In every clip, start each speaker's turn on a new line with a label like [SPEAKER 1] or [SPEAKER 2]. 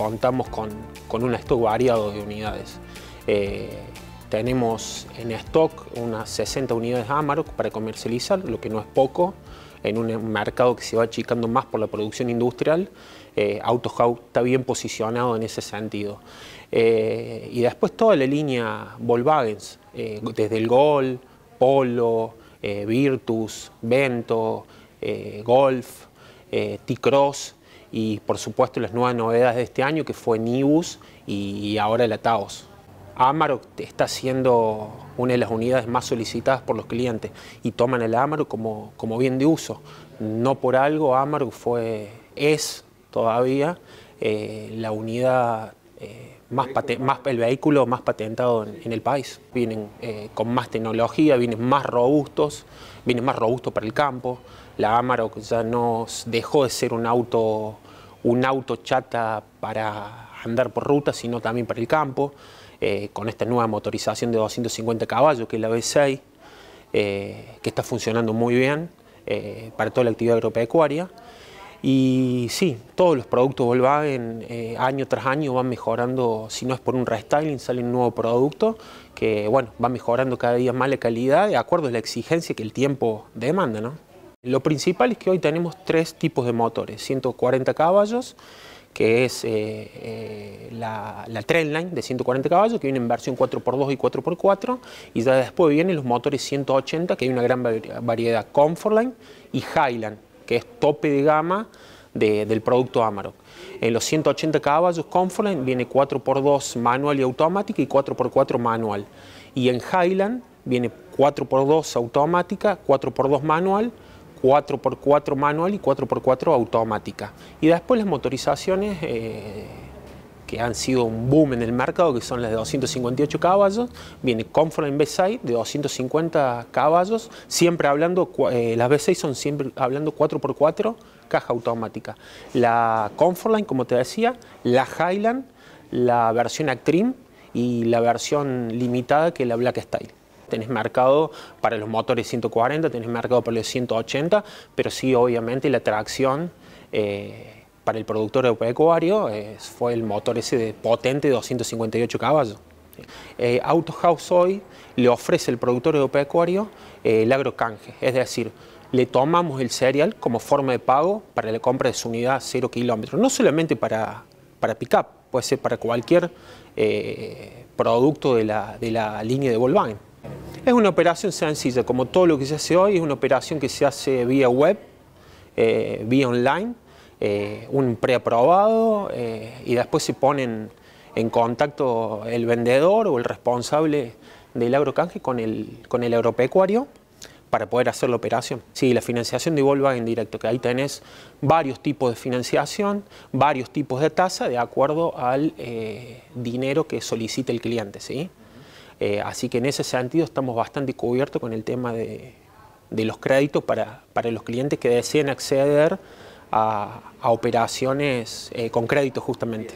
[SPEAKER 1] contamos con, con un stock variado de unidades. tenemos en stock unas 60 unidades Amarok para comercializar, lo que no es poco, en un mercado que se va achicando más por la producción industrial, eh, está bien posicionado en ese sentido. Eh, y después toda la línea Volkswagen, eh, desde el Gol, Polo, eh, Virtus, Vento, Golf, T-Cross y por supuesto las nuevas novedades de este año que fue Nibus y, ahora el Ataos. Amarok está siendo una de las unidades más solicitadas por los clientes y toman el Amarok como, como bien de uso. No por algo Amarok fue, es todavía eh, la unidad, eh, más, el vehículo más patentado en, el país. Vienen eh, con más tecnología, vienen más robustos, vienen más robustos para el campo. La Amarok ya no dejó de ser un auto, un auto chata para andar por ruta, sino también para el campo, con esta nueva motorización de 250 caballos que es la V6, que está funcionando muy bien para toda la actividad agropecuaria. Y sí, todos los productos Volkswagen eh, año tras año van mejorando, si no es por un restyling, sale un nuevo producto que bueno, va mejorando cada día más la calidad de acuerdo a la exigencia que el tiempo demanda. ¿no? Lo principal es que hoy tenemos tres tipos de motores, 140 caballos, que es eh, eh, la, la Trendline de 140 caballos, que viene en versión 4x2 y 4x4, y ya después vienen los motores 180, que hay una gran variedad, Comfortline y Highland que es tope de gama del producto Amarok. En los 180 caballos Comfortline viene 4x2 manual y automática y 4x4 manual. Y en Highland viene 4x2 automática, 4x2 manual, 4x4 manual y 4x4 automática. Y después las motorizaciones eh, que han sido un boom en el mercado, que son las de 258 caballos, viene Comfortline V6 de 250 caballos, siempre hablando, eh, las V6 son siempre hablando 4x4, caja automática. La Comfortline, como te decía, la Highland, la versión Actrim y la versión limitada que es la Black Style tenés mercado para los motores 140, tenés mercado para los 180, pero sí obviamente la tracción eh, para el productor agropecuario fue el motor ese de potente de 258 caballos. Eh, Auto House hoy le ofrece al productor agropecuario eh, el agrocanje, es decir, le tomamos el cereal como forma de pago para la compra de su unidad 0 kilómetros, no solamente para, para pick-up, puede ser para cualquier eh, producto de la, de la línea de Volkswagen. Es una operación sencilla, como todo lo que se hace hoy, es una operación que se hace vía web, vía online, eh, un preaprobado eh, y después se ponen en contacto el vendedor o el responsable del agrocanje con el, con el agropecuario para poder hacer la operación. Sí, la financiación de Volkswagen directo, que ahí tenés varios tipos de financiación, varios tipos de tasa de acuerdo al eh, dinero que solicita el cliente. ¿sí? así que en ese sentido estamos bastante cubiertos con el tema de, de los créditos para, para los clientes que deseen acceder a, operaciones eh, con crédito justamente.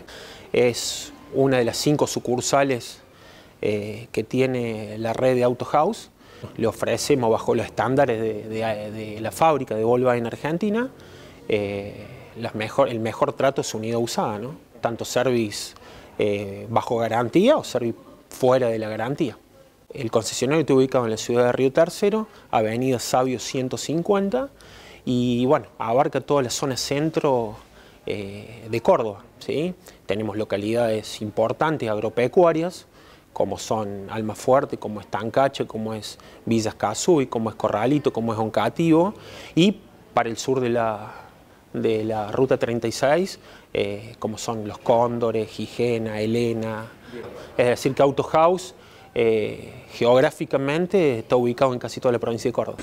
[SPEAKER 1] Es una de las cinco sucursales eh, que tiene la red de Auto House. Le ofrecemos bajo los estándares de, la fábrica de Volvo en Argentina eh, el mejor trato es unidad usada, ¿no? tanto service bajo garantía o service fuera de la garantía. El concesionario está ubicado en la ciudad de Río Tercero, Avenida Sabio 150, y bueno, abarca toda la zona centro eh, de Córdoba. ¿sí? Tenemos localidades importantes agropecuarias, como son Almafuerte, como es Tancache, como es Villas Casuy, como es Corralito, como es Oncativo, y para el sur de la, de la Ruta 36, eh, como son Los Cóndores, Gijena, Elena. Es decir, que Auto House eh, geográficamente está ubicado en casi toda la provincia de Córdoba.